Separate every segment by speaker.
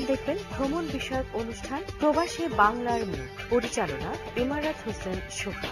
Speaker 1: এখন দেখবেন ভ্রমণ বিষয়ক অনুষ্ঠান প্রবাসী বাংলার মুখ। পরিচালনা ইমারাত হোসেন শোভা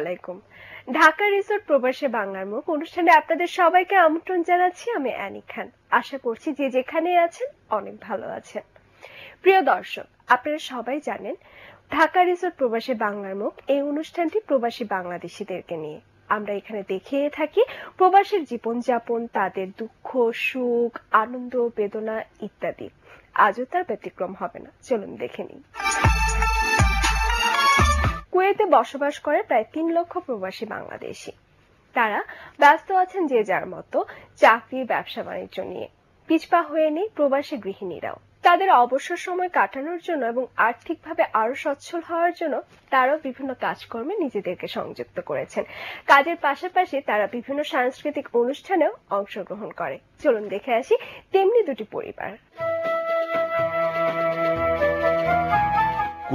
Speaker 2: আলাইকুম। ঢাকা রিসোর্ট প্রবাসী বাংলার মুখ অনুষ্ঠানে আপনাদের সবাইকে আমন্ত্রণ জানাচ্ছি আমি অ্যানি খান। আশা করছি যে যেখানে আছেন অনেক ভালো আছেন। প্রিয় দর্শক, আপনারা সবাই জানেন, ঢাকা রিসোর্ট প্রবাসী বাংলার মুখ এই অনুষ্ঠানটি প্রবাসী বাংলাদেশিদেরকে নিয়ে। আমরা এখানে দেখিয়ে থাকি প্রবাসীর জীবনযাপন, তাদের দুঃখ, সুখ, আনন্দ, বেদনা ইত্যাদি। আজও তার ব্যতিক্রম হবে না। চলুন দেখে নিই। কুয়েতে বসবাস করে প্রায় তিন লক্ষ প্রবাসী বাংলাদেশি। তারা ব্যস্ত আছেন যে যার মতো চাকরি, ব্যবসা, বাণিজ্য নিয়ে। পিছপা হয়ে নেই প্রবাসী গৃহিণীরাও। তাদের অবসর সময় কাটানোর জন্য এবং আর্থিকভাবে আরও সচ্ছল হওয়ার জন্য তারাও বিভিন্ন কাজকর্মে নিজেদেরকে সংযুক্ত করেছেন। কাজের পাশাপাশি তারা বিভিন্ন সাংস্কৃতিক অনুষ্ঠানেও অংশগ্রহণ করে। চলুন দেখে আসি তেমনি দুটি পরিবার।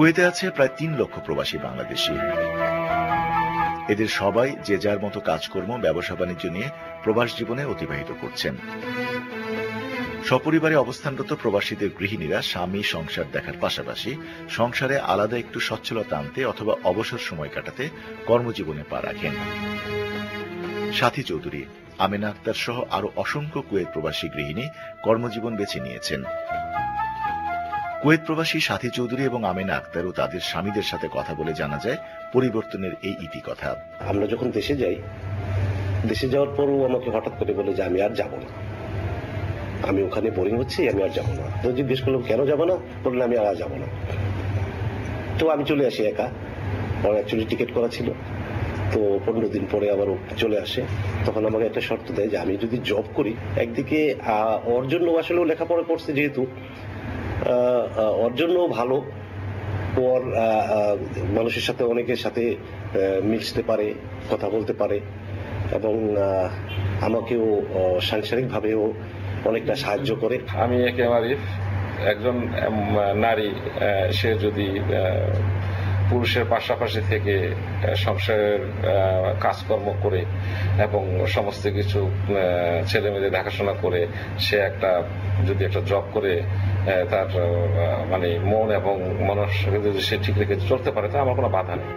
Speaker 3: কুয়েতে আছে প্রায় তিন লক্ষ প্রবাসী বাংলাদেশি। এদের সবাই যে যার মতো কাজকর্ম, ব্যবসা বাণিজ্য নিয়ে প্রবাস জীবনে অতিবাহিত করছেন। সপরিবারে অবস্থানরত প্রবাসীদের গৃহিণীরা স্বামী, সংসার দেখার পাশাপাশি সংসারে আলাদা একটু সচ্ছলতা আনতে অথবা অবসর সময় কাটাতে কর্মজীবনে পা রাখেন। সাথী চৌধুরী, আমেনা আক্তার সহ আরও অসংখ্য কুয়েত প্রবাসী গৃহিণী কর্মজীবন বেছে নিয়েছেন। কুয়েত প্রবাসী সাথী চৌধুরী এবং আমেনা আক্তার ও তাদের স্বামীদের সাথে কথা বলে জানা যায় পরিবর্তনের এই ইতিকথা।
Speaker 4: আমরা যখন দেশে যাই, দেশে যাওয়ার পরও আমাকে হঠাৎ করে বলে যে, আমি আর যাব না। আমি ওখানে বোরিং হচ্ছি, আমি আর যাব না। তো জিজ্ঞেস করলাম, কেন যাব না? বললেন, আমি আর যাব না। তো আমি চলে আসি একা। আমার অ্যাকচুয়ালি টিকিট করা ছিল। তো পনেরো দিন পরে আবার চলে আসে। তখন আমাকে একটা শর্ত দেয় যে, আমি যদি জব করি, একদিকে ওর জন্য আসলে লেখাপড়া করছে যেহেতু ওর জন্য ভালো। ওর মানুষের সাথে অনেকের সাথে মিশতে পারে, কথা বলতে পারে। এবং আমাকেও সাংসারিক ভাবেও অনেকটা সাহায্য করে।
Speaker 5: আমি একে আরিফ একজন নারী সে যদি পুরুষের পাশাপাশি থেকে সংসারের কাজকর্ম করে এবং সমস্ত কিছু ছেলে মেয়েদের দেখাশোনা করে, সে একটা, যদি একটা জব করে তার মানে মন এবং মনস্কে যদি সে ঠিক রেখে চলতে পারে, তা আমার কোনো বাধা নেই।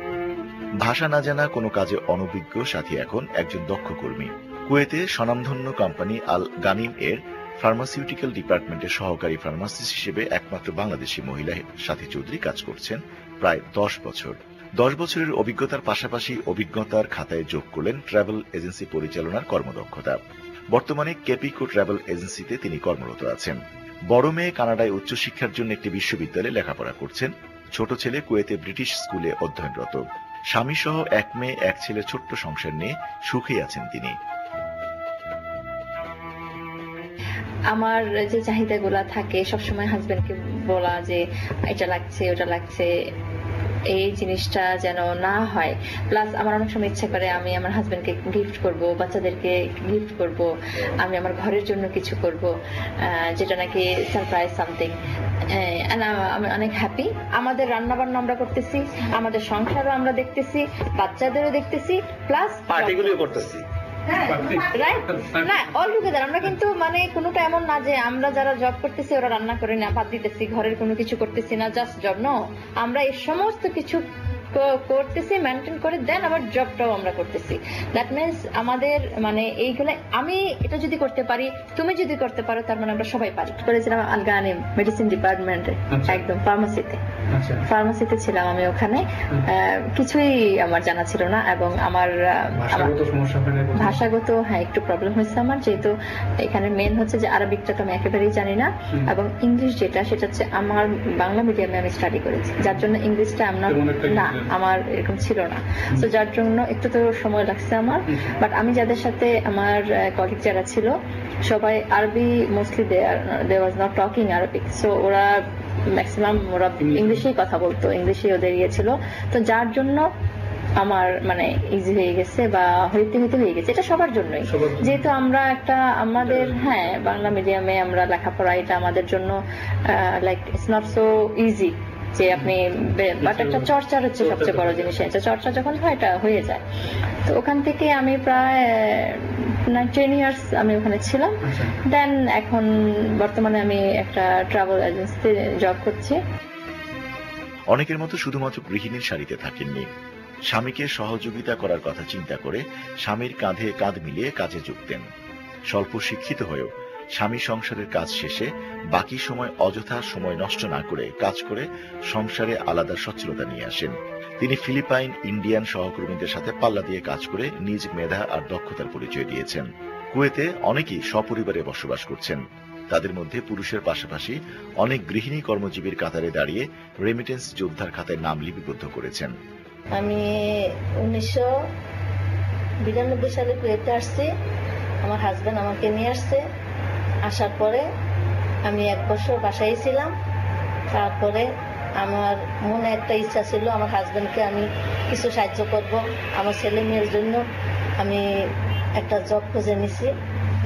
Speaker 3: ভাষা না জানা কোনো কাজে অনভিজ্ঞ সাথী এখন একজন দক্ষ কর্মী। কুয়েতে স্বনামধন্য কোম্পানি আল গানিম এর ফার্মাসিউটিক্যাল ডিপার্টমেন্টের সহকারী ফার্মাসিস্ট হিসেবে একমাত্র বাংলাদেশি মহিলা সাথী চৌধুরী কাজ করছেন প্রায় দশ বছর। দশ বছরের অভিজ্ঞতার পাশাপাশি অভিজ্ঞতার খাতায় যোগ করলেন ট্রাভেল এজেন্সি পরিচালনার কর্মদক্ষতা। বর্তমানে কেপিকো ট্রাভেল এজেন্সিতে তিনি কর্মরত আছেন। বড় মেয়ে কানাডায় উচ্চশিক্ষার জন্য একটি বিশ্ববিদ্যালয়ে লেখাপড়া করছেন। ছোট ছেলে কুয়েতে ব্রিটিশ স্কুলে অধ্যয়নরত। স্বামী সহ এক মেয়ে, এক ছেলে ছোট্ট সংসার নিয়ে সুখেই আছেন তিনি।
Speaker 6: আমার যে চাহিদাগুলো থাকে সবসময় হাজবেন্ডকে বলা যে এটা লাগছে ওটা লাগছে এই জিনিসটা যেন না হয়। প্লাস আমার অনেক সময় ইচ্ছা করে আমি আমার হাজবেন্ডকে গিফট করব বাচ্চাদেরকে গিফট করব আমি আমার ঘরের জন্য কিছু করব যেটা নাকি সারপ্রাইজ সামথিং আমি অনেক হ্যাপি আমাদের রান্না বান্না আমরা করতেছি আমাদের সংসারও আমরা দেখতেছি বাচ্চাদেরও দেখতেছি প্লাস
Speaker 4: পার্টিগুলিও করতেছি।
Speaker 6: না অল টুগেদার আমরা কিন্তু মানে কোনোটা এমন না যে আমরা যারা জব করতেছি ওরা রান্না করে না ভাত দিতেছি ঘরের কোনো কিছু করতেছি না জাস্ট জব নো আমরা এই সমস্ত কিছু করতেছি মেনটেন করে দেন আবার জবটাও আমরা করতেছি। দ্যাট মিনস আমাদের মানে এইগুলো আমি এটা যদি করতে পারি তুমি যদি করতে পারো তার মানে আমরা সবাই পারি। করেছিলাম? আলগানিম মেডিসিন ডিপার্টমেন্টে একদম ফার্মাসিতে ফার্মাসিতে ছিলাম আমি ওখানে। কিছুই আমার জানা ছিল না এবং আমার আমার ভাষাগত হ্যাঁ একটু প্রবলেম হয়েছে আমার যেহেতু এখানে মেন হচ্ছে যে আরবিকটা তো আমি একেবারেই জানি না। এবং ইংলিশ যেটা সেটা হচ্ছে আমার বাংলা মিডিয়ামে আমি স্টাডি করেছি। যার জন্য ইংলিশটা আমরা না। আমার এরকম ছিল না। তো যার জন্য একটু তো সময় লাগছে আমার। বাট আমি যাদের সাথে আমার কলিগ যারা ছিল সবাই আরবি mostly they was not talking Arabic so ওরা ম্যাক্সিমাম ওরা ইংলিশেই কথা বলতো ইংলিশে ওদের ইয়ে ছিল। তো যার জন্য আমার মানে ইজি হয়ে গেছে বা হইতে হইতে হয়ে গেছে। এটা সবার জন্যই। যেহেতু আমরা একটা আমাদের হ্যাঁ বাংলা মিডিয়ামে আমরা লেখাপড়া এটা আমাদের জন্য like it's not so easy যে আপনি বাট একটা চর্চার হচ্ছে সবচেয়ে বড় জিনিস এটা চর্চা যখন হয় এটা হয়ে যায়। তো ওখান থেকে আমি প্রায় টেন ইয়ার্স আমি ওখানে ছিলাম। দেন এখন বর্তমানে আমি একটা ট্রাভেল এজেন্সিতে জব করছি।
Speaker 3: অনেকের মতো শুধুমাত্র গৃহিণীর সারিতে থাকেননি। স্বামীকে সহযোগিতা করার কথা চিন্তা করে স্বামীর কাঁধে কাঁধ মিলিয়ে কাজে যোগ দেন। স্বল্প শিক্ষিত হয়েও স্বামী সংসারের কাজ শেষে বাকি সময় অযথা সময় নষ্ট না করে কাজ করে সংসারে আলাদা সচ্ছলতা নিয়ে আসেন। তিনি ফিলিপাইন, ইন্ডিয়ান সহকর্মীদের সাথে পাল্লা দিয়ে কাজ করে নিজ মেধা আর দক্ষতার পরিচয় দিয়েছেন। কুয়েতে অনেকেই সপরিবারে বসবাস করছেন। তাদের মধ্যে পুরুষের পাশাপাশি অনেক গৃহিণী কর্মজীবীর কাতারে দাঁড়িয়ে রেমিটেন্স যোদ্ধার খাতায় নাম লিপিবদ্ধ করেছেন।
Speaker 7: আমি উনিশশো বিরানব্বই সালে কুয়েতে আসছি। আমার হাজবেন্ড আমাকে নিয়ে আসছে। আসার পরে আমি এক বছর বাসায় ছিলাম। তারপরে আমার মনে একটা ইচ্ছা ছিল, আমার হাজব্যান্ডকে আমি কিছু সাহায্য করব। আমার ছেলে মেয়ের জন্য আমি একটা জব খুঁজে নিছি।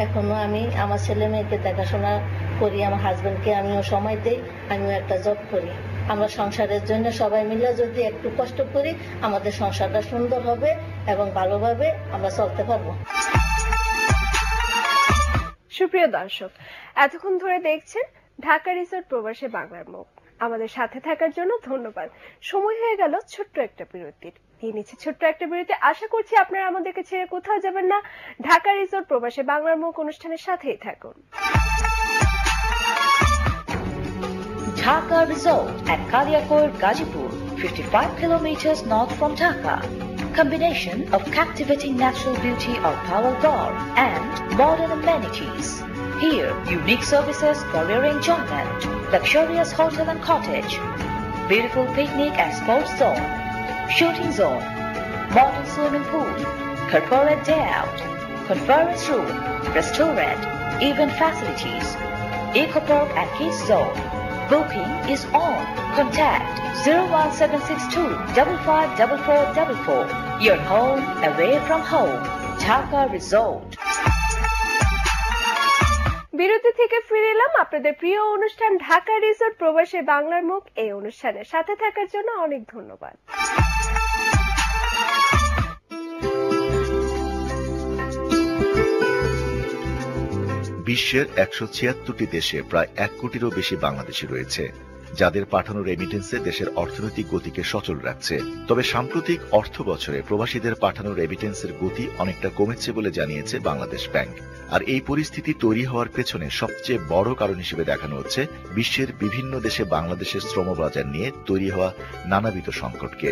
Speaker 7: এখনও আমি আমার ছেলে মেয়েকে দেখাশোনা করি, আমার হাজব্যান্ডকে আমিও সময় দিই, আমিও একটা জব করি। আমরা সংসারের জন্য সবাই মিলে যদি একটু কষ্ট করি, আমাদের সংসারটা সুন্দর হবে এবং ভালোভাবে আমরা চলতে পারব।
Speaker 2: সুপ্রিয় দর্শক এতক্ষণ ধরে দেখছেন ঢাকা রিসোর্ট প্রবাসী বাংলার মুখ। আমাদের সাথে থাকার জন্য ধন্যবাদ। সময় হয়ে গেল ছোট্ট একটা বিরতির। দিয়ে নিচ্ছে ছোট্ট একটা বিরতি। আশা করছি আপনারা আমাদেরকে ছেড়ে কোথাও যাবেন না। ঢাকা রিসোর্ট প্রবাসে বাংলার মুখ অনুষ্ঠানের সাথেই থাকুন।
Speaker 8: Dhaka Resort at Kaliakor, Gajipur, 55 kilometers north from Dhaka. Combination of captivating natural beauty of Power Bar and modern amenities. Here, unique services for your enjoyment, luxurious hotel and cottage, beautiful picnic and sports zone, shooting zone, modern swimming pool, corporate day out, conference room, restaurant, event facilities, eco park and kids zone. Booking is on. Contact 01762 554444. Your home, away from home. Dhaka Resort.
Speaker 2: বিরতি থেকে ফিরে এলাম আপনাদের প্রিয় অনুষ্ঠান Dhaka resort প্রবাসী বাংলার মুখ এই অনুষ্ঠানের সাথে থাকার জন্য অনেক ধন্যবাদ
Speaker 3: বিশ্বের একশো ছিয়াত্তরটি দেশে প্রায় এক কোটিরও বেশি বাংলাদেশি রয়েছে, যাদের পাঠানো রেমিটেন্সে দেশের অর্থনৈতিক গতিকে সচল রাখছে। তবে সাম্প্রতিক অর্থ বছরে প্রবাসীদের পাঠানো রেমিটেন্সের গতি অনেকটা কমেছে বলে জানিয়েছে বাংলাদেশ ব্যাংক। আর এই পরিস্থিতি তৈরি হওয়ার পেছনে সবচেয়ে বড় কারণ হিসেবে দেখানো হচ্ছে বিশ্বের বিভিন্ন দেশে বাংলাদেশের শ্রমবাজার নিয়ে তৈরি হওয়া নানাবিধ সংকটকে।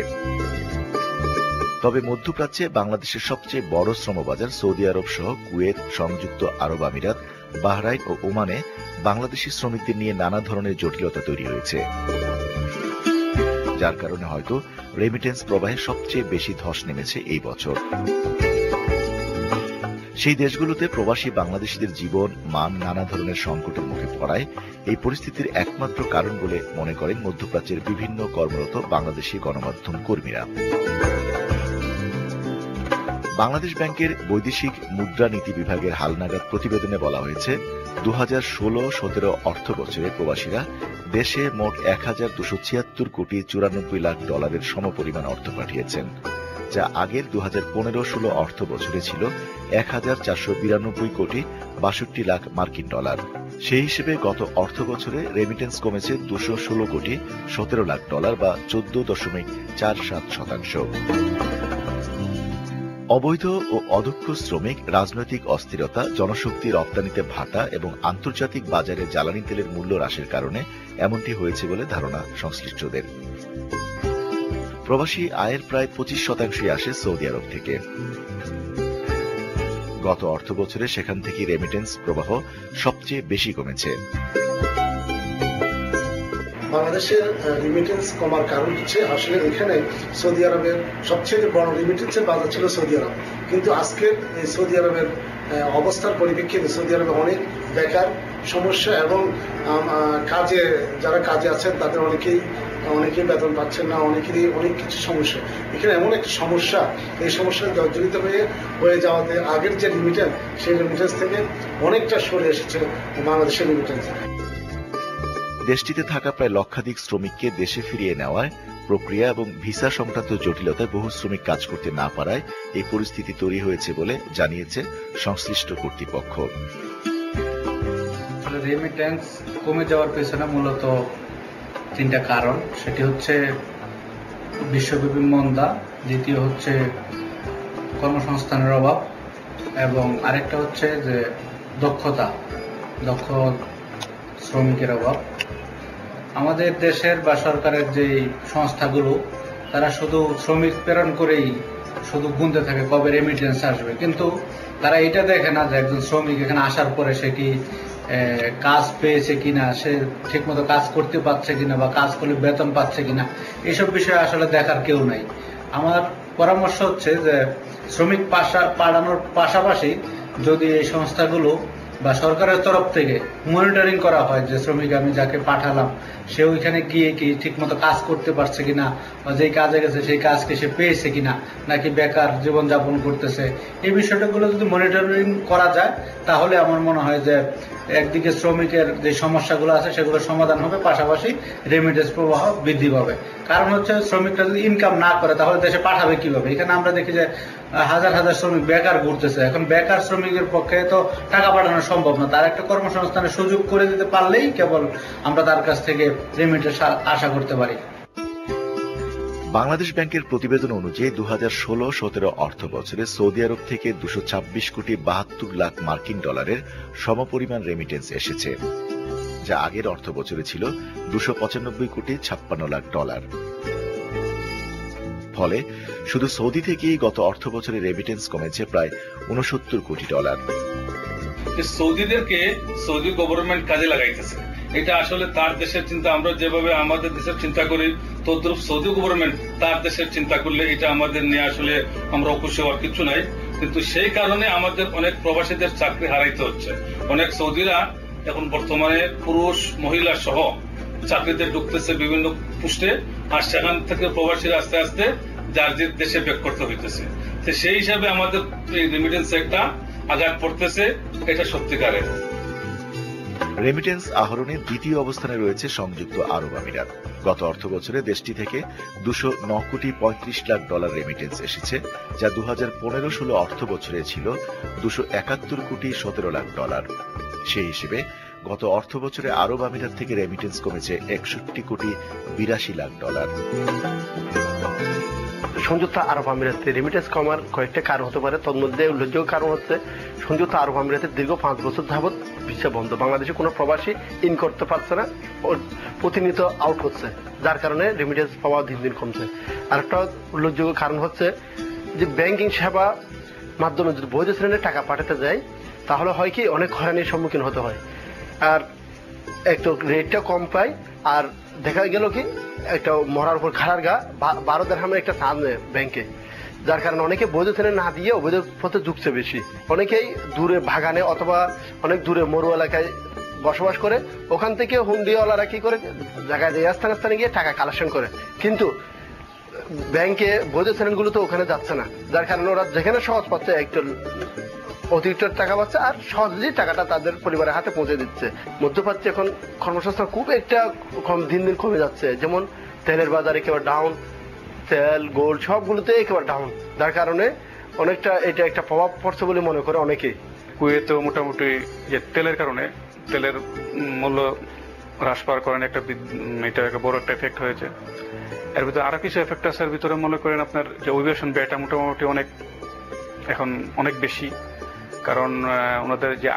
Speaker 3: তবে মধ্যপ্রাচ্যে বাংলাদেশের সবচেয়ে বড় শ্রমবাজার সৌদি আরব সহ কুয়েত, সংযুক্ত আরব আমিরাত বাহরাইন ও ওমানে বাংলাদেশি শ্রমিকদের নিয়ে নানা ধরনের জটিলতা তৈরি হয়েছে। যার কারণে হয়তো রেমিটেন্স প্রবাহে সবচেয়ে বেশি ধস নেমেছে এই বছর। সেই দেশগুলোতে প্রবাসী বাংলাদেশিদের জীবন, মান নানা ধরনের সংকটের মুখে পড়ায় এই পরিস্থিতির একমাত্র কারণ বলে মনে করেন মধ্যপ্রাচ্যের বিভিন্ন কর্মরত বাংলাদেশি গণমাধ্যম কর্মীরা। বাংলাদেশ ব্যাংকের বৈদেশিক মুদ্রা নীতি বিভাগের হালনাগাদ প্রতিবেদনে বলা হয়েছে দু হাজার ষোলো সতেরো অর্থ বছরে প্রবাসীরা দেশে মোট এক হাজার দুশো ছিয়াত্তর কোটি চুরানব্বই লাখ ডলারের সমপরিমাণ অর্থ পাঠিয়েছেন, যা আগের দু হাজার পনেরো ষোলো অর্থ বছরে ছিল এক হাজার চারশো বিরানব্বই কোটি বাষট্টি লাখ মার্কিন ডলার। সেই হিসেবে গত অর্থ বছরে রেমিটেন্স কমেছে দুশো ষোলো কোটি সতেরো লাখ ডলার বা চোদ্দ দশমিক চার সাত শতাংশ। অবৈধ ও অদক্ষ শ্রমিক, রাজনৈতিক অস্থিরতা, জনশক্তি রপ্তানিতে ভাটা এবং আন্তর্জাতিক বাজারে জ্বালানি তেলের মূল্য হ্রাসের কারণে এমনটি হয়েছে বলে ধারণা সংশ্লিষ্টদের। প্রবাসী আয়ের প্রায় পঁচিশ শতাংশই আসে সৌদি আরব থেকে। গত অর্থ বছরে সেখান থেকে রেমিটেন্স প্রবাহ সবচেয়ে বেশি কমেছে।
Speaker 9: বাংলাদেশের রিমিটেন্স কমার কারণ হচ্ছে আসলে এখানে সৌদি আরবের সবচেয়ে বড় রিমিটেন্সের বাজার ছিল সৌদি আরব। কিন্তু আজকের এই সৌদি আরবের অবস্থার পরিপ্রেক্ষিতে সৌদি আরবে অনেক বেকার, সমস্যা এবং কাজে যারা কাজে আছেন তাদের অনেকেই অনেকেই বেতন পাচ্ছেন না, অনেকেরই অনেক কিছু সমস্যা। এখানে এমন একটা সমস্যা, এই সমস্যা জর্জরিত হয়ে হয়ে যাওয়াতে আগের যে রিমিটেন্স সেই রিমিটেন্স থেকে অনেকটা সরে এসেছে বাংলাদেশের রিমিটেন্স
Speaker 3: দেশটিতে থাকা প্রায় লক্ষাধিক শ্রমিককে দেশে ফিরিয়ে নেওয়ায় প্রক্রিয়া এবং ভিসা সংক্রান্ত জটিলতায় বহু শ্রমিক কাজ করতে না পারায় এই পরিস্থিতি তৈরি হয়েছে বলে জানিয়েছে সংশ্লিষ্ট কর্তৃপক্ষ।
Speaker 10: রেমিটেন্স কমে যাওয়ার পেছনে মূলত তিনটা কারণ। সেটি হচ্ছে বিশ্বব্যাপী মন্দা, দ্বিতীয় হচ্ছে কর্মসংস্থানের অভাব এবং আরেকটা হচ্ছে যে দক্ষতা। দক্ষ শ্রমিকের অভাব। আমাদের দেশের বা সরকারের যে সংস্থাগুলো, তারা শুধু শ্রমিক প্রেরণ করেই শুধু গুনতে থাকে কবে রেমিটেন্স আসবে। কিন্তু তারা এটা দেখে না যে একজন শ্রমিক এখানে আসার পরে সে কি কাজ পেয়েছে কিনা, সে ঠিকমতো কাজ করতে পারছে কিনা বা কাজ করলে বেতন পাচ্ছে কিনা এইসব বিষয়ে আসলে দেখার কেউ নাই। আমার পরামর্শ হচ্ছে যে শ্রমিক পাশা পাঠানোর পাশাপাশি যদি এই সংস্থাগুলো বা সরকারের তরফ থেকে মনিটরিং করা হয় যে শ্রমিক আমি যাকে পাঠালাম, সে ওইখানে গিয়ে কি ঠিক মতো কাজ করতে পারছে কিনা বা যেই কাজে গেছে সেই কাজকে সে পেয়েছে কিনা, নাকি বেকার জীবনযাপন করতেছে। এই বিষয়টাগুলো যদি মনিটরিং করা যায়, তাহলে আমার মনে হয় যে একদিকে শ্রমিকের যে সমস্যাগুলো আছে সেগুলো সমাধান হবে, পাশাপাশি রেমিটেন্স প্রবাহ বৃদ্ধি পাবে। কারণ হচ্ছে শ্রমিকরা যদি ইনকাম না করে, তাহলে দেশে পাঠাবে কীভাবে? এখানে আমরা দেখি যে হাজার হাজার শ্রমিক বেকার ঘুরতেছে। এখন বেকার শ্রমিকের পক্ষে তো টাকা পাঠানো সম্ভব না। তার একটা কর্মসংস্থানের সুযোগ করে দিতে পারলেই কেবল আমরা তার কাছ থেকে রেমিটেন্স আশা করতে পারি।
Speaker 3: বাংলাদেশ ব্যাংকের প্রতিবেদন অনুযায়ী দু হাজার ষোলো সতেরো অর্থ বছরে সৌদি আরব থেকে দুশো ছাব্বিশ কোটি বাহাত্তর লাখ মার্কিন ডলারের সমপরিমাণ রেমিটেন্স এসেছে, যা আগের অর্থ বছরে ছিল দুশো পঁচানব্বই কোটি ছাপ্পান্ন লাখ ডলার। ফলে শুধু সৌদি থেকেই গত অর্থ বছরে রেমিটেন্স কমেছে প্রায় উনসত্তর কোটি ডলার।
Speaker 11: সৌদিদেরকে সৌদি গভর্নমেন্ট কাজে লাগাইতেছে। এটা আসলে তার দেশের চিন্তা। আমরা যেভাবে আমাদের দেশের চিন্তা করি, তদ্রুপ সৌদি গভর্নমেন্ট তার দেশের চিন্তা করলে এটা আমাদের নিয়ে আসলে আমরা অখুশি হওয়ার কিছু নাই। কিন্তু সেই কারণে আমাদের অনেক প্রবাসীদের চাকরি হারাইতে হচ্ছে। অনেক সৌদিরা এখন বর্তমানে পুরুষ, মহিলা সহ চাকরিতে ঢুকতেছে বিভিন্ন পুষ্টে আর সেখান থেকে প্রবাসীরা আস্তে আস্তে যার যে দেশে ব্যাক করতে হইতেছে। সেই হিসাবে আমাদের এই রেমিটেন্স একটা আঘাত পড়তেছে, এটা সত্যিকারের।
Speaker 3: রেমিটেন্স আহরণে দ্বিতীয় অবস্থানে রয়েছে সংযুক্ত আরব আমিরাত। গত অর্থ বছরে দেশটি থেকে দুশো ন কোটি পঁয়ত্রিশ লাখ ডলার রেমিটেন্স এসেছে, যা দু হাজার পনেরো ষোলো অর্থ বছরে ছিল দুশো একাত্তর কোটি সতেরো লাখ ডলার। সেই হিসেবে গত অর্থ বছরে আরব আমিরাত থেকে রেমিটেন্স কমেছে একষট্টি কোটি বিরাশি লাখ ডলার।
Speaker 12: সংযুক্ত আরব আমিরাতে রেমিটেন্স কমার কয়েকটা কারণ হতে পারে। তন্মধ্যে উল্লেখযোগ্য কারণ হচ্ছে, সংযুক্ত আরব আমিরাতের দীর্ঘ পাঁচ বছর যাবৎ ভিসা বন্ধ। বাংলাদেশে কোনো প্রবাসী ইন করতে পারছে না প্রতিনিয়ত আউট হচ্ছে, যার কারণে রেমিটেন্স পাওয়া দিন দিন কমছে। আরেকটা উল্লেখযোগ্য কারণ হচ্ছে যে ব্যাংকিং সেবা মাধ্যমে যদি বৈধ শ্রেণির টাকা পাঠাতে যায় তাহলে হয় কি অনেক হয়রানির সম্মুখীন হতে হয়। আর একটু রেটটা কম পায়, আর দেখা গেল কি একটা মরার উপর খাড়ার গা বারো দেড়হামের একটা নেয় ব্যাংকে যার কারণে অনেকে বৈধ শ্রেণি না দিয়ে অবৈধ পথে ঢুকছে বেশি। অনেকেই দূরে বাগানে অথবা অনেক দূরে মরু এলাকায় বসবাস করে, ওখান থেকে হুন্ডিওয়ালারা কি করে? জায়গায় জায়গায় স্থানে স্থানে গিয়ে টাকা কালেকশন করে। কিন্তু ব্যাংকে বৈধ শ্রেণীগুলো তো ওখানে যাচ্ছে না। যার কারণে ওরা যেখানে সহজ পাচ্ছে একটু অতিরিক্ত টাকা পাচ্ছে আর সহজেই টাকাটা তাদের পরিবারের হাতে পৌঁছে দিচ্ছে। মধ্যপ্রাচ্যে এখন কর্মসংস্থান খুব একটা কম, দিন দিন কমে যাচ্ছে। যেমন তেলের বাজার একেবারে ডাউন তেল গোল্ড সবগুলোতে একেবারে ডাউন যার কারণে অনেকটা এটা একটা প্রভাব পড়ছে বলে মনে করে অনেকেই
Speaker 13: কুয়েতেও মোটামুটি যে তেলের কারণে তেলের মূল্য হ্রাস পাওয়ার কারণে একটা এটা একটা বড় একটা এফেক্ট হয়েছে। এর ভিতরে আরও কিছু এফেক্ট আছে, এর ভিতরে মনে করেন আপনার যে অভিবাসন ব্যয়টা মোটামুটি অনেক, এখন অনেক বেশি। কারণ ওনাদের যে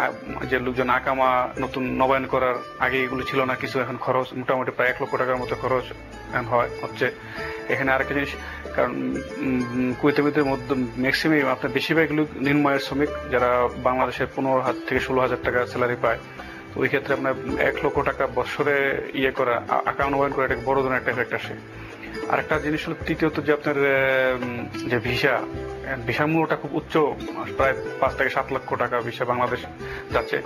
Speaker 13: যে লোকজন আকামা নতুন নবায়ন করার আগে এগুলো ছিল না, কিছু এখন খরচ মোটামুটি প্রায় এক লক্ষ টাকার মতো খরচ এখন হয়, হচ্ছে। এখানে আরেকটা জিনিস, কারণ কুয়েতের মধ্যে, ম্যাক্সিমাম আপনার বেশিরভাগ লোক নিম্নয়ের শ্রমিক, যারা বাংলাদেশের পনেরো হাজার থেকে ষোলো হাজার টাকা স্যালারি পায়। তো ওই ক্ষেত্রে আপনার এক লক্ষ টাকা বছরে ইয়ে করা ওয়ান করা একটা বড় ধরনের একটা এফেক্ট আসে। আরেকটা জিনিস হলো তৃতীয়ত যে আপনার যে ভিসা ভিসা মূল্যটা খুব উচ্চ, প্রায় পাঁচ থেকে সাত লক্ষ টাকা ভিসা বাংলাদেশ যাচ্ছে,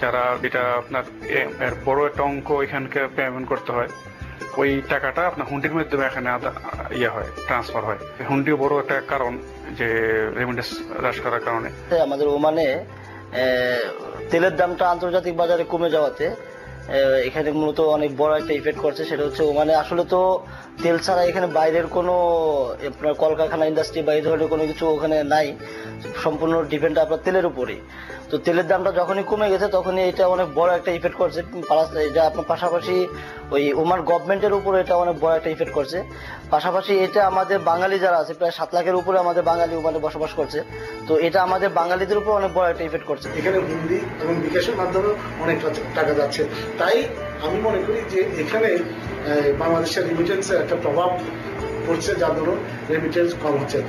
Speaker 13: যারা যেটা আপনার বড় একটা অঙ্ক এখানকে পেমেন্ট করতে হয়। ওই টাকাটা আপনার হুন্ডির মাধ্যমে এখানে ইয়ে হয় ট্রান্সফার হয়। হুন্ডিও বড় একটা কারণ যে রেমিটেন্স হ্রাস করার কারণে।
Speaker 14: আমাদের ওমানে তেলের দামটা আন্তর্জাতিক বাজারে কমে যাওয়াতে এখানে মূলত অনেক বড় একটা ইফেক্ট করছে, সেটা হচ্ছে ওমানে আসলে তো তেল ছাড়া এখানে বাইরের কোনো আপনার কলকারখানা ইন্ডাস্ট্রি বা এই ধরনের কোনো কিছু ওখানে নাই। সম্পূর্ণ ডিপেন্ড আপনার তেলের উপরে। তো তেলের দামটা যখনই কমে গেছে, তখনই এটা অনেক বড় একটা ইফেক্ট করছে। প্লাস এটা আপনার পাশাপাশি ওই ওমান গভর্নমেন্টের উপরে এটা অনেক বড় একটা ইফেক্ট করছে। পাশাপাশি এটা আমাদের বাঙালি যারা আছে, প্রায় সাত লাখের উপরে আমাদের বাঙালি ওমানে বসবাস করছে। তো এটা আমাদের বাঙালিদের উপর অনেক বড় একটা ইফেক্ট করছে।
Speaker 9: এখানে হুন্ডি এবং বিকাশের মাধ্যমে অনেক টাকা যাচ্ছে। তাই আমি মনে করি যে এখানে বাংলাদেশের রেমিটেন্সের একটা প্রভাব পড়ছে, যার দরুন রেমিটেন্স কম হচ্ছে।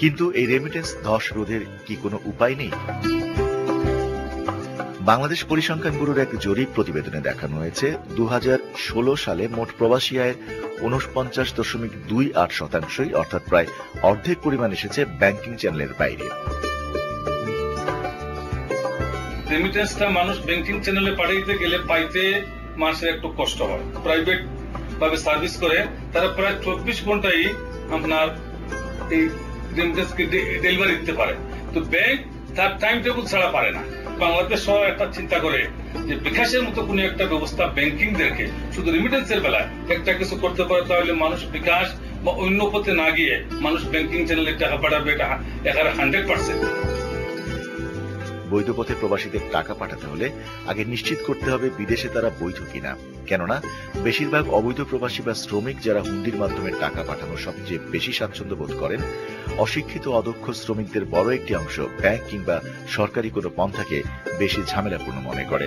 Speaker 3: কিন্তু এই রেমিটেন্স ধস রোধের কি কোনো উপায় নেই? বাংলাদেশ পরিসংখ্যান ব্যুরোর এক জরিপ প্রতিবেদনে দেখানো হয়েছে দু সালে মোট প্রবাসী আয়ের উনপঞ্চাশ দশমিক দুই আট শতাংশই, অর্থাৎ প্রায় অর্ধেক পরিমাণ এসেছে ব্যাংকিং চ্যানেলের বাইরে।
Speaker 11: রেমিটেন্সটা মানুষ ব্যাংকিং চ্যানেলে পাঠাইতে গেলে পাইতে মাসে একটু কষ্ট হয়। প্রাইভেট ভাবে সার্ভিস করে, তারা প্রায় চব্বিশ ঘন্টাই আপনার এই রেমিটেন্সকে ডেলিভারি দিতে পারে। তো ব্যাংক তার টাইম টেবিল ছাড়া পারে না। বাংলাদেশ সহ একটা চিন্তা করে যে বিকাশের মতো কোনো একটা ব্যবস্থা ব্যাংকিং দেরকে শুধু রেমিটেন্সের বেলায় একটা কিছু করতে পারে, তাহলে মানুষ বিকাশ বা অন্য পথে না গিয়ে মানুষ ব্যাংকিং চ্যানেলে টাকা পাঠাবে, এটা এখানে হান্ড্রেড পার্সেন্ট
Speaker 3: বৈধ পথে প্রবাসীদের টাকা পাঠাতে হলে আগে নিশ্চিত করতে হবে বিদেশে তারা বৈধ কিনা। কেননা, বেশিরভাগ অবৈধ প্রবাসী বা শ্রমিক যারা হুন্ডির মাধ্যমে টাকা পাঠানো সবচেয়ে বেশি স্বাচ্ছন্দ্য বোধ করেন, অশিক্ষিত অদক্ষ শ্রমিকদের বড় একটি অংশ ব্যাংক কিংবা সরকারি কোনো পন্থাকে বেশি ঝামেলাপূর্ণ মনে করে।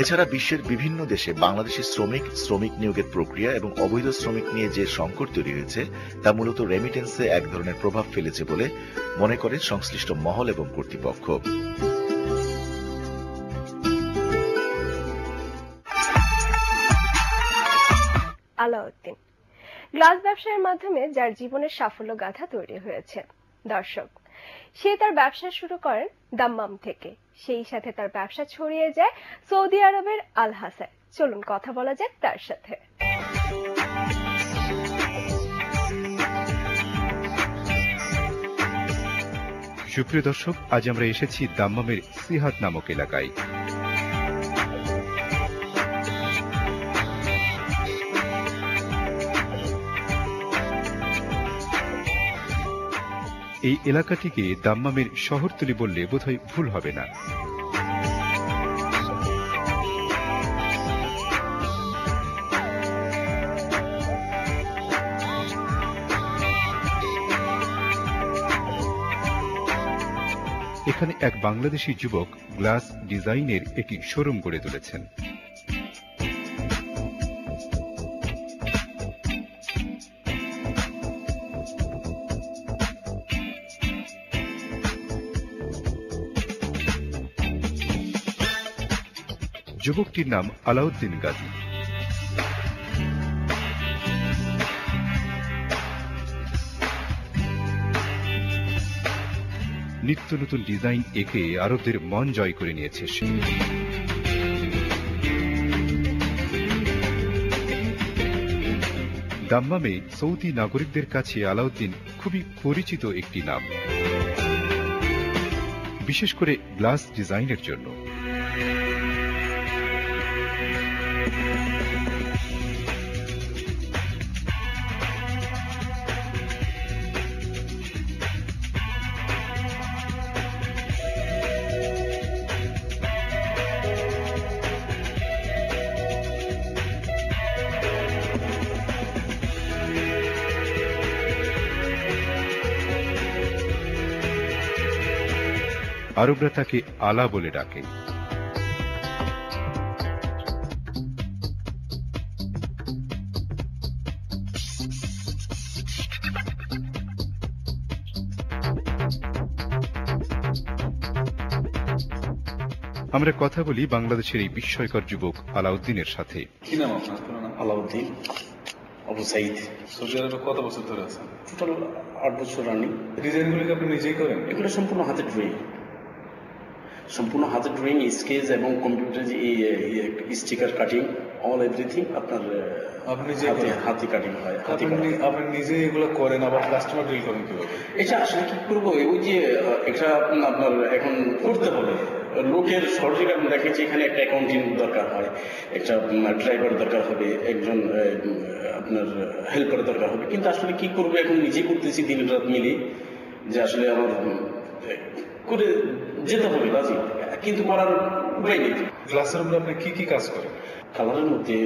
Speaker 3: এছাড়া বিশ্বের বিভিন্ন দেশে বাংলাদেশের শ্রমিক শ্রমিক নিয়োগের প্রক্রিয়া এবং অবৈধ শ্রমিক নিয়ে যে সংকট তৈরি হয়েছে, তা মূলত রেমিটেন্সে এক ধরনের প্রভাব ফেলেছে বলে মনে করেন সংশ্লিষ্ট মহল এবং কর্তৃপক্ষ।
Speaker 2: আলাউদ্দিন, গ্লাস ব্যবসায়ের মাধ্যমে যার জীবনের সাফল্য গাথা তৈরি হয়েছে। দর্শক সে তার ব্যবসা শুরু করেন দাম্মাম থেকে। সেই সাথে তার ব্যবসা ছড়িয়ে যায় সৌদি আরবের আল হাসায় চলুন কথা বলা যাক তার সাথে।
Speaker 15: সুপ্রিয় দর্শক, আজ আমরা এসেছি দাম্মামের সিহাত নামক এলাকায়। এই এলাকাটিকে দাম্মামের শহরতলি বললে বোধহয় ভুল হবে না। এখানে এক বাংলাদেশি যুবক গ্লাস ডিজাইনের একটি শোরুম গড়ে তুলেছেন। যুবকটির নাম আলাউদ্দিন গাজী। নিত্য নতুন ডিজাইন এঁকে আরবদের মন জয় করে নিয়েছে সে। দাম্মামে সৌদি নাগরিকদের কাছে আলাউদ্দিন খুবই পরিচিত একটি নাম। বিশেষ করে গ্লাস ডিজাইনের জন্য। আরবরা তাকে আলা বলে ডাকে। আমরা কথা বলি বাংলাদেশের এই বিস্ময়কর যুবক আলাউদ্দিনের সাথে।
Speaker 11: কি নাম আপনার? নাম?
Speaker 16: আলাউদ্দিন আবু সাইদ।
Speaker 11: সৌদি আরবে কত বছর ধরে আছেন?
Speaker 16: টোটাল আট বছর রানিং।
Speaker 11: ডিজাইনগুলি কি আপনি নিজেই করেন?
Speaker 16: এগুলো সম্পূর্ণ হাতে ড্রয়িং সম্পূর্ণ হাতে ড্রয়িং স্কেচ এবং computer sticker cutting all everything আপনার
Speaker 11: আপনি নিজেই
Speaker 16: হাতে কাটিং হয় হাতে
Speaker 11: আপনি। আপনি নিজেই এগুলো করেন আবার কাস্টমার ডিল করেন কীভাবে?
Speaker 16: এটা আসলে কি করব? ওই যে এটা আপনার এখন করতে হবে। লোকের সরকার আমি দেখেছি এখানে একটা অ্যাকাউন্টিং দরকার হয় একটা ড্রাইভার দরকার হবে একজন আপনার হেল্পার দরকার হবে। কিন্তু আসলে কি করব? এখন নিজে করতেছি দিন রাত মিলে যে আসলে আমার করে যেতে হবে রাজি। কিন্তু করার উপায় নেই।
Speaker 11: গ্লাসের উপরে আপনি কি কি কাজ করেন?
Speaker 16: কালারের মধ্যে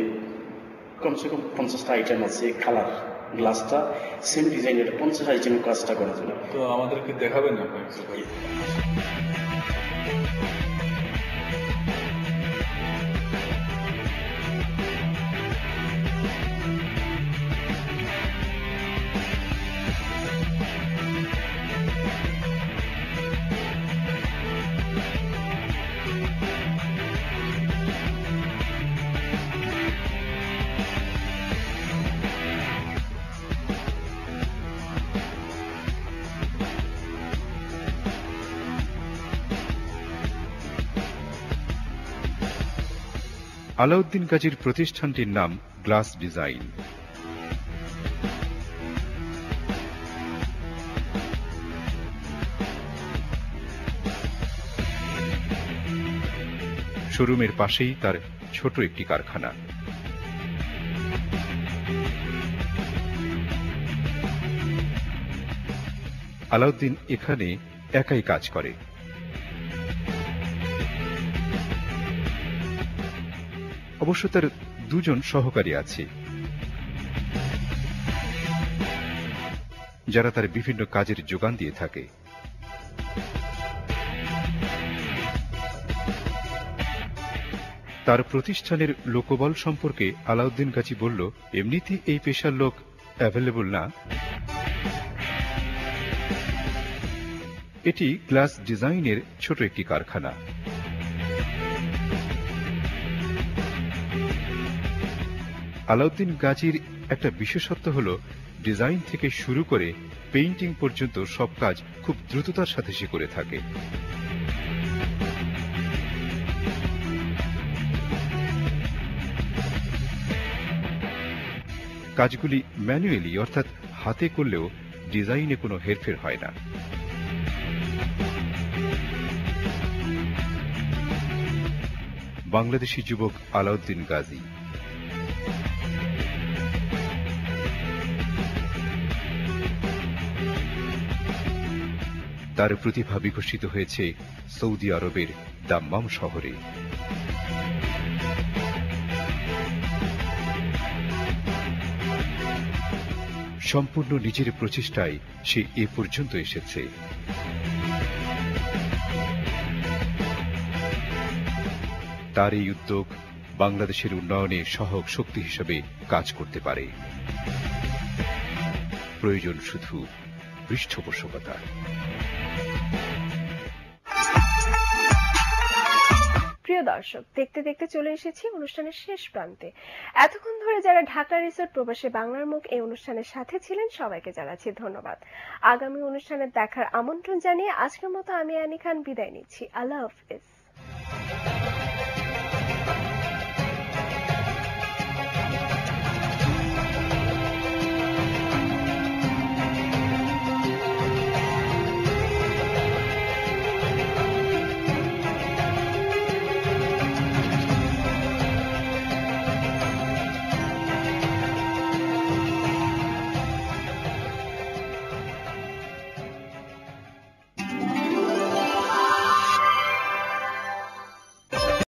Speaker 16: কমসে কম পঞ্চাশটা আইটেম আছে কালার। গ্লাসটা সেম ডিজাইনের পঞ্চাশ আইটেম কাজটা করা যাবে
Speaker 11: তো আমাদেরকে দেখাবেন না আপনার
Speaker 15: আলাউদ্দিন গাজীর প্রতিষ্ঠানটির নাম গ্লাস ডিজাইন। শোরুমের পাশেই তার ছোট একটি কারখানা। আলাউদ্দিন এখানে একাই কাজ করে। অবশ্য তার দুজন সহকারী আছে। যারা তার বিভিন্ন কাজের যোগান দিয়ে থাকে। তার প্রতিষ্ঠানের লোকবল সম্পর্কে আলাউদ্দিন গাজী বলল এমনিতে এই পেশার লোক অ্যাভেলেবল না। এটি গ্লাস ডিজাইনের ছোট একটি কারখানা। আলাউদ্দিন গাজীর একটা বিশেষত্ব হল, ডিজাইন থেকে শুরু করে পেইন্টিং পর্যন্ত সব কাজ খুব দ্রুততার সাথে সে করে থাকে। কাজগুলি ম্যানুয়ালি, অর্থাৎ হাতে করলেও ডিজাইনে কোনো হেরফের হয় না। বাংলাদেশি যুবক আলাউদ্দিন গাজী তার প্রতিভা বিকশিত হয়েছে সৌদি আরবের দাম্মাম শহরে। সম্পূর্ণ নিজের প্রচেষ্টায় সে এ পর্যন্ত এসেছে। তার এই উদ্যোগ বাংলাদেশের উন্নয়নে সহক শক্তি হিসেবে কাজ করতে পারে। প্রয়োজন শুধু পৃষ্ঠপোষকতা।
Speaker 2: প্রিয় দর্শক, দেখতে দেখতে চলে এসেছি অনুষ্ঠানের শেষ প্রান্তে। এতক্ষণ ধরে যারা ঢাকা রিসোর্ট প্রবাসে বাংলার মুখ এই অনুষ্ঠানের সাথে ছিলেন, সবাইকে জানাচ্ছি ধন্যবাদ। আগামী অনুষ্ঠানে দেখার আমন্ত্রণ জানিয়ে আজকের মতো আমি আনি খান বিদায় নিচ্ছি। আল্লাহ হাফিজ।